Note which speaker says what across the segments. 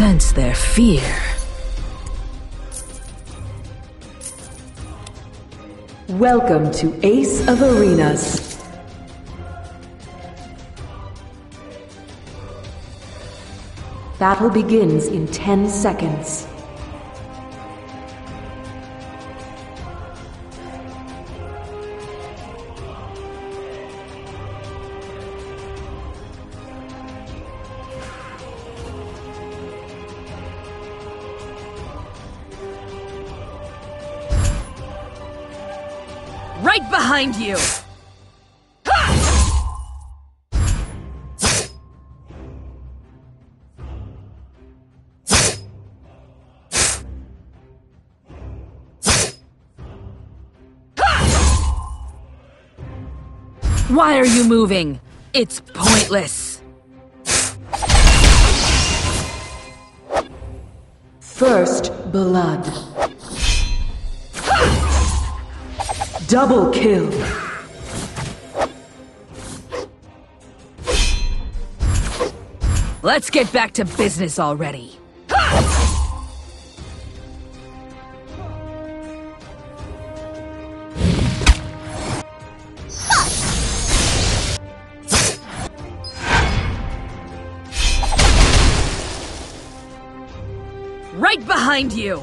Speaker 1: sense their fear.
Speaker 2: Welcome to Ace of Arenas. Battle begins in 10 seconds.
Speaker 1: Why are you moving? It's pointless.
Speaker 2: First blood. Double kill.
Speaker 1: Let's get back to business already. Right behind you!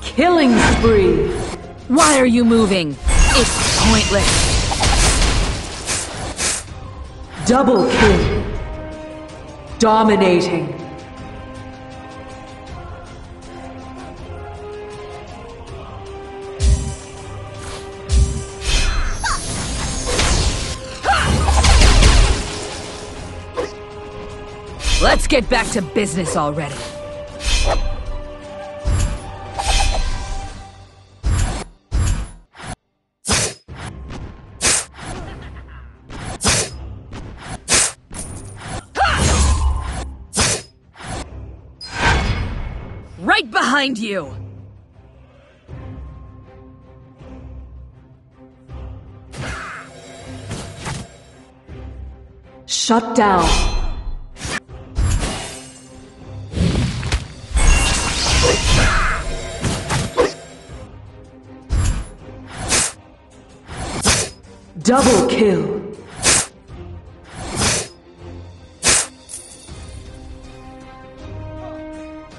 Speaker 2: Killing spree.
Speaker 1: Why are you moving? It's pointless.
Speaker 2: Double kill. Dominating.
Speaker 1: Get back to business already. Right behind you!
Speaker 2: Shut down. Kill.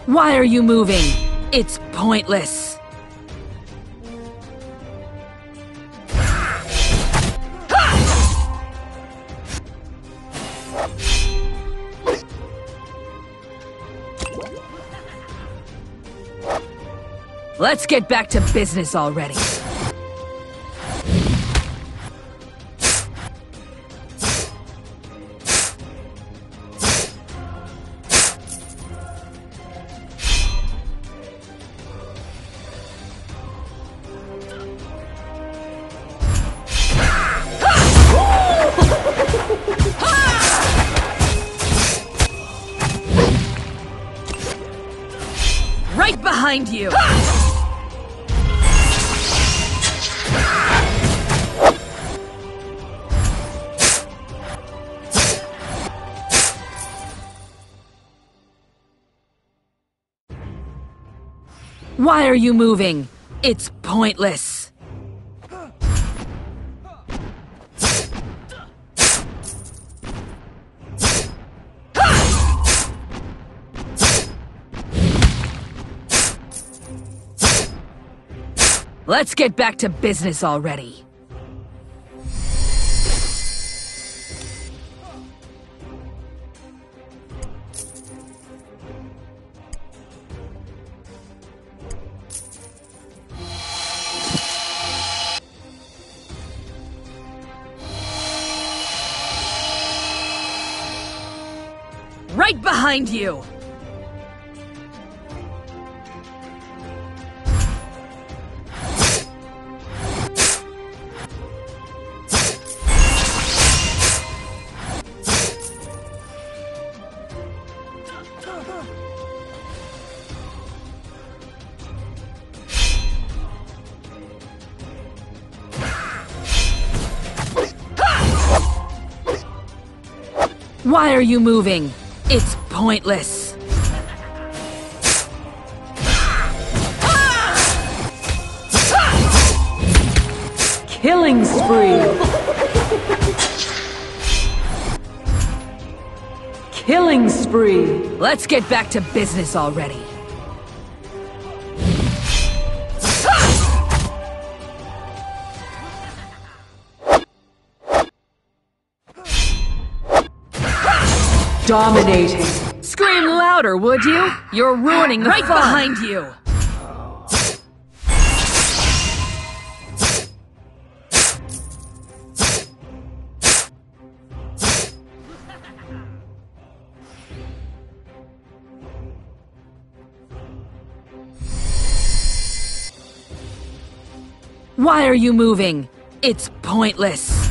Speaker 1: Why are you moving? It's pointless. Let's get back to business already. Why are you moving? It's pointless. Let's get back to business already. right behind you! Why are you moving? It's pointless.
Speaker 2: Killing spree. Killing spree.
Speaker 1: Let's get back to business already.
Speaker 2: Dominating.
Speaker 1: Scream louder, would you? You're ruining the right fun. behind you. Why are you moving? It's pointless.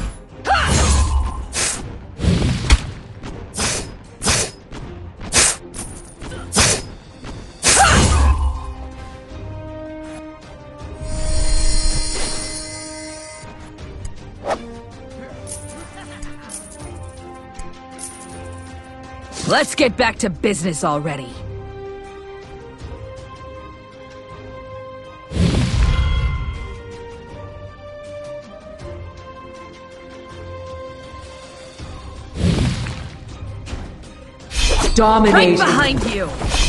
Speaker 1: Let's get back to business already.
Speaker 2: Dominating.
Speaker 1: Right behind you!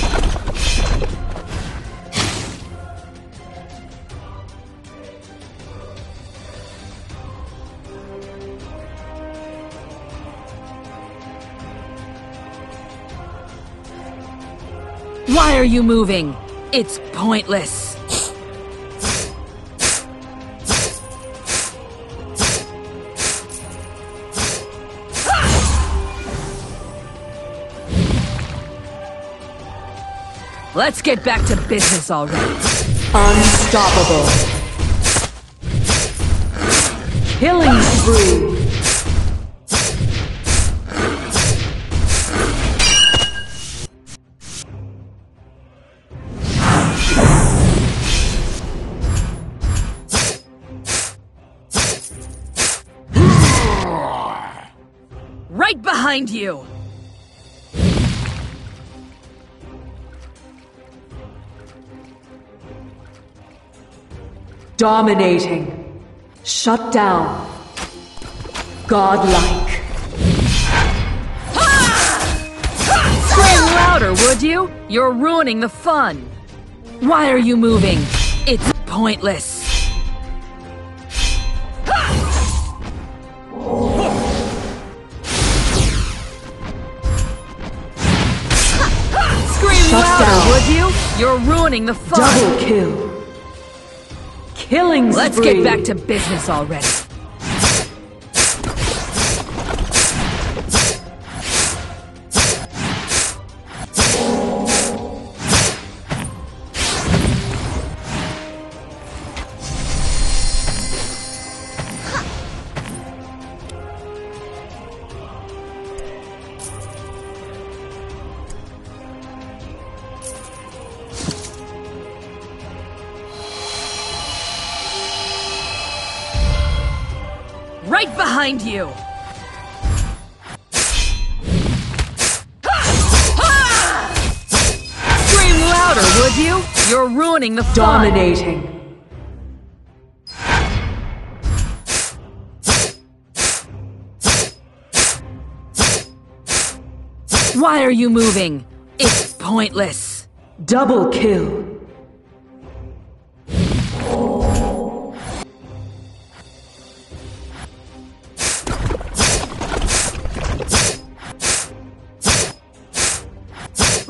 Speaker 1: Are you moving? It's pointless. Let's get back to business already.
Speaker 2: Unstoppable. Killing spree.
Speaker 1: You!
Speaker 2: Dominating. Shut down. Godlike.
Speaker 1: Scream louder, would you? You're ruining the fun. Why are you moving? It's pointless. Ruining the fun.
Speaker 2: Double kill. Killing
Speaker 1: Let's
Speaker 2: spree.
Speaker 1: get back to business already. Behind you! Scream louder, would you? You're ruining the fun.
Speaker 2: Dominating.
Speaker 1: Why are you moving? It's pointless.
Speaker 2: Double kill.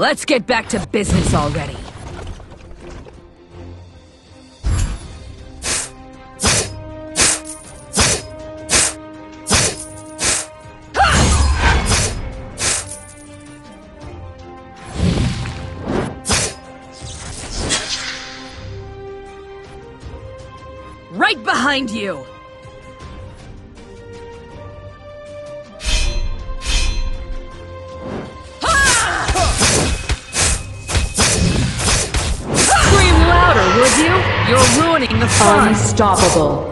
Speaker 1: Let's get back to business already. Right behind you!
Speaker 2: Unstoppable.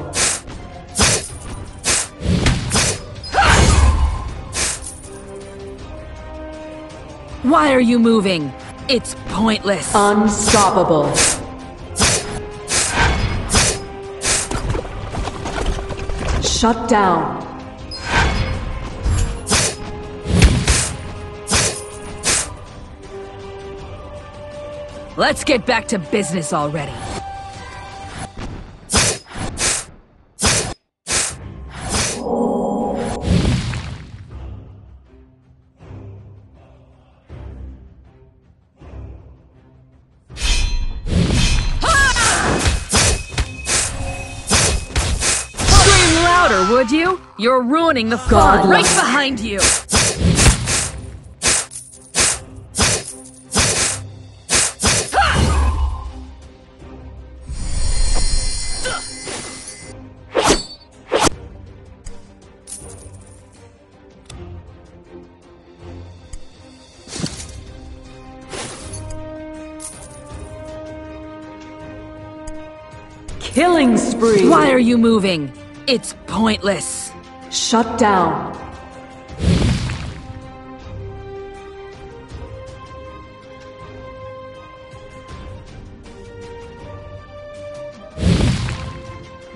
Speaker 1: Why are you moving? It's pointless.
Speaker 2: Unstoppable. Shut down.
Speaker 1: Let's get back to business already. You're ruining the fun. Right behind you.
Speaker 2: Killing spree.
Speaker 1: Why are you moving? It's pointless.
Speaker 2: Shut down.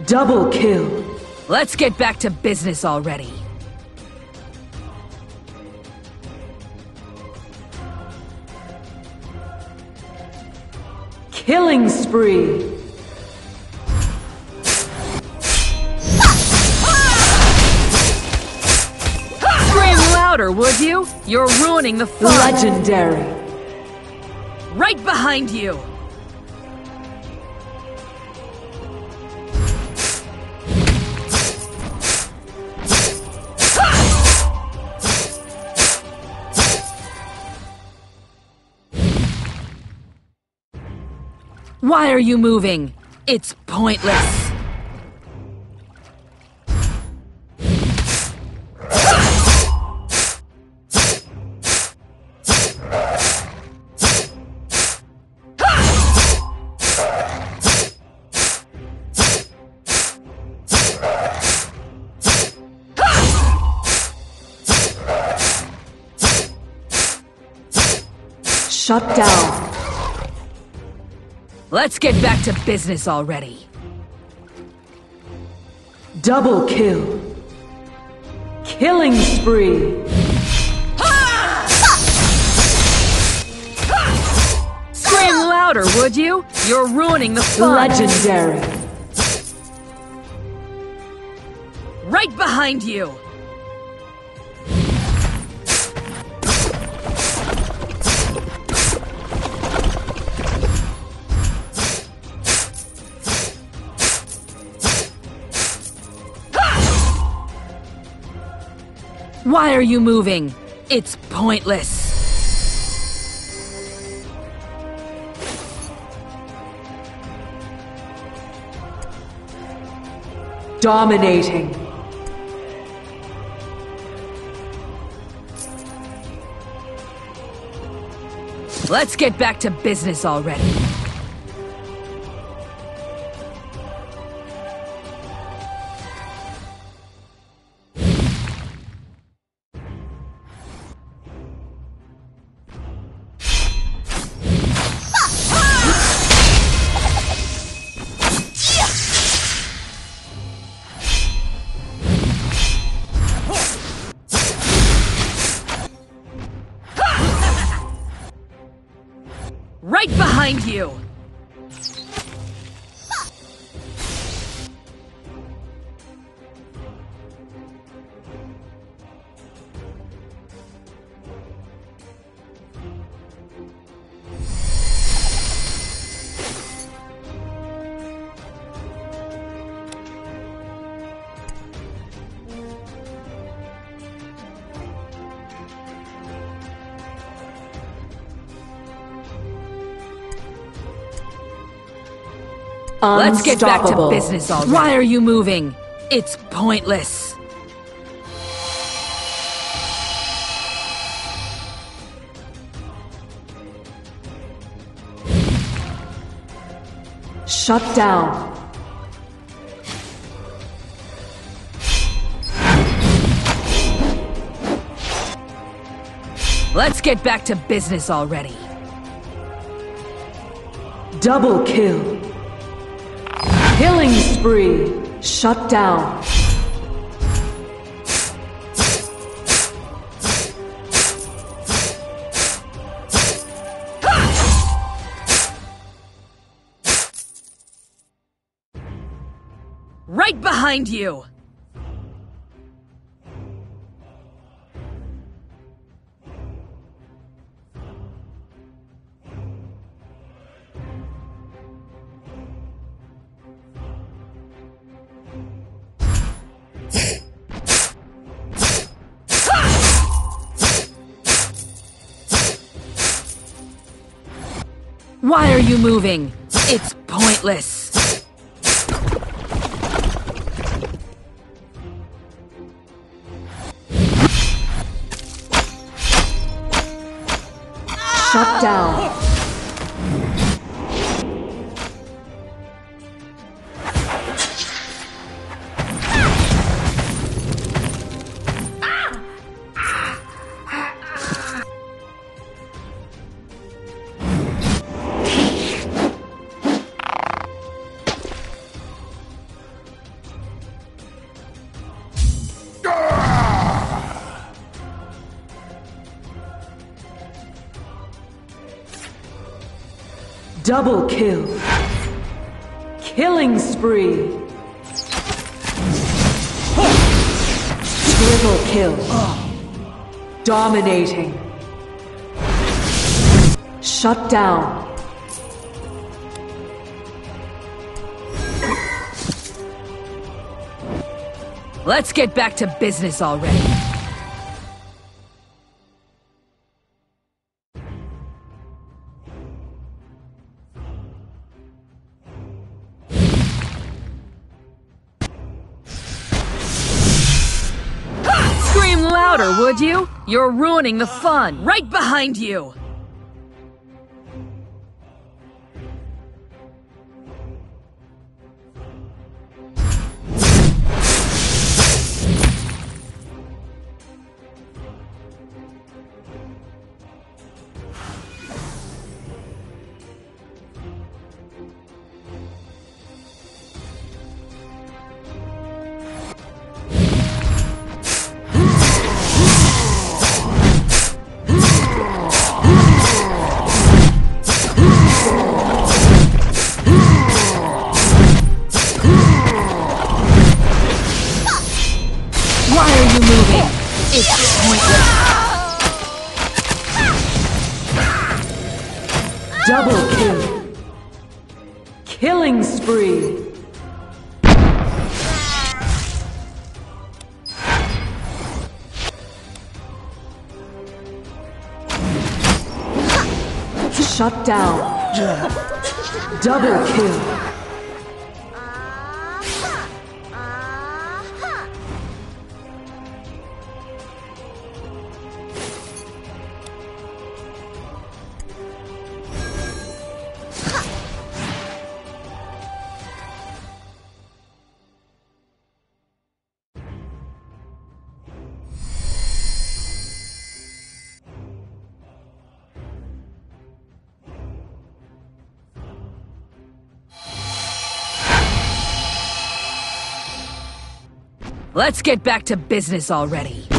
Speaker 2: Double kill.
Speaker 1: Let's get back to business already.
Speaker 2: Killing spree.
Speaker 1: Louder, would you? You're ruining the fun.
Speaker 2: Legendary.
Speaker 1: Right behind you. Why are you moving? It's pointless.
Speaker 2: Shut down.
Speaker 1: Let's get back to business already.
Speaker 2: Double kill. Killing spree.
Speaker 1: Scream louder, would you? You're ruining the fun.
Speaker 2: Legendary.
Speaker 1: Right behind you. Why are you moving? It's pointless.
Speaker 2: Dominating.
Speaker 1: Let's get back to business already. Right behind you! Let's get back to business already. Why are you moving? It's pointless.
Speaker 2: Shut down.
Speaker 1: Let's get back to business already.
Speaker 2: Double kill. Killing spree. Shut down.
Speaker 1: Right behind you! Why are you moving? It's pointless.
Speaker 2: Shut down. Double kill. Killing spree. Triple kill. Dominating. Shut down.
Speaker 1: Let's get back to business already. You're ruining the fun. Right behind you!
Speaker 2: Double kill. Killing spree. Shut down. Double kill.
Speaker 1: Let's get back to business already.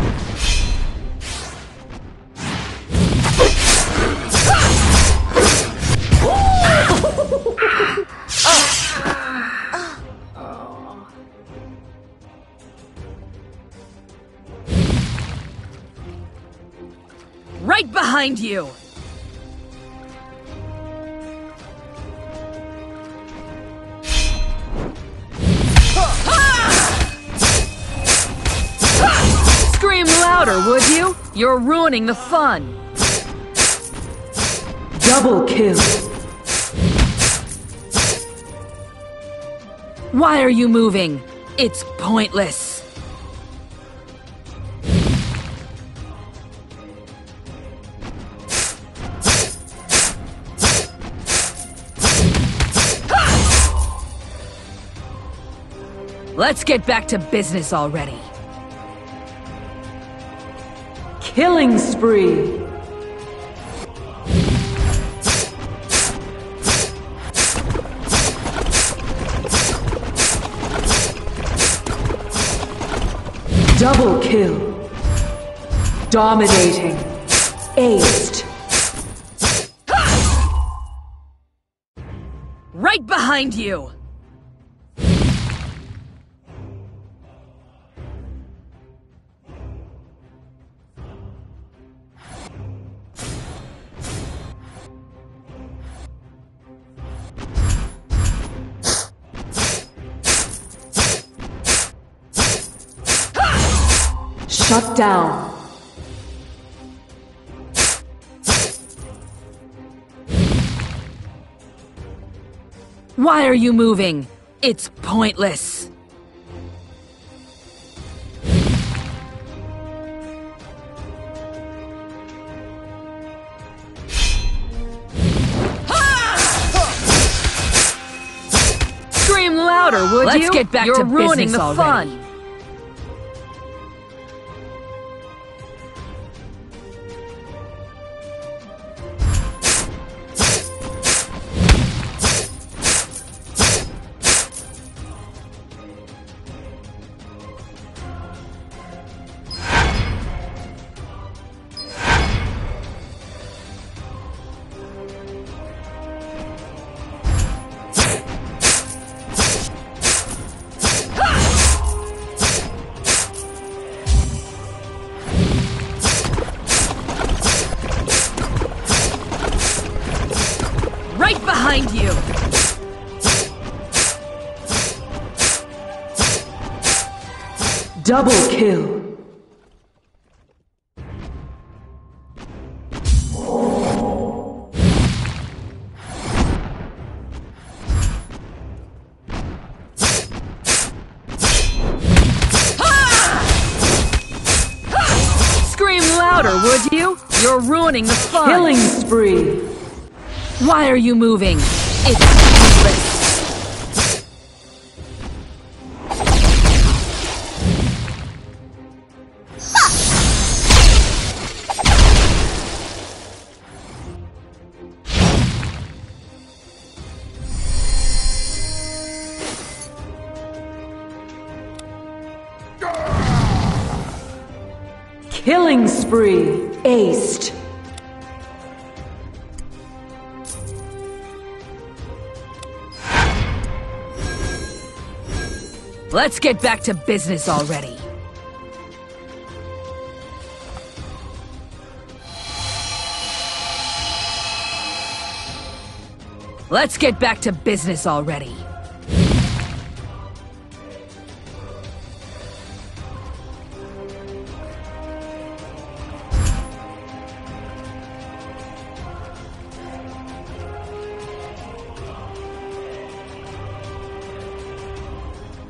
Speaker 1: You're ruining the fun.
Speaker 2: Double kill.
Speaker 1: Why are you moving? It's pointless. Let's get back to business already.
Speaker 2: Killing spree. Double kill. Dominating. Aced.
Speaker 1: Right behind you!
Speaker 2: Shut down.
Speaker 1: Why are you moving? It's pointless. Scream louder, would
Speaker 3: Let's
Speaker 1: you?
Speaker 3: get back
Speaker 1: You're
Speaker 3: to
Speaker 1: ruining
Speaker 3: business
Speaker 1: the
Speaker 3: already.
Speaker 1: fun.
Speaker 2: Double kill.
Speaker 1: Scream louder, would you? You're ruining the fun.
Speaker 2: Killing spree.
Speaker 1: Why are you moving? It's
Speaker 3: Let's get back to business already. Let's get back to business already.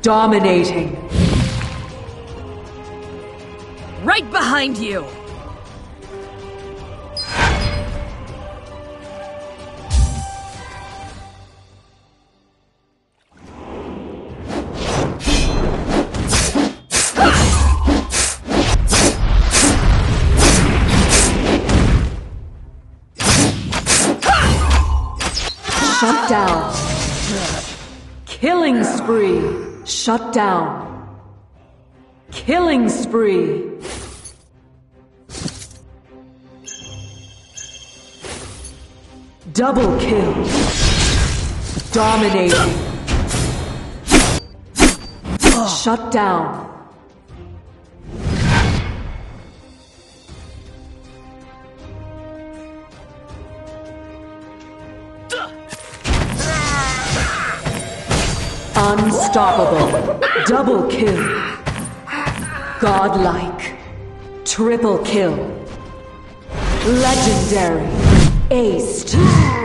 Speaker 2: Dominating.
Speaker 1: Right behind you!
Speaker 2: Shut down. Killing spree. Shut down. Killing spree. Double kill. Dominating. Shut down. Unstoppable. Double kill. Godlike. Triple kill. Legendary. Aced.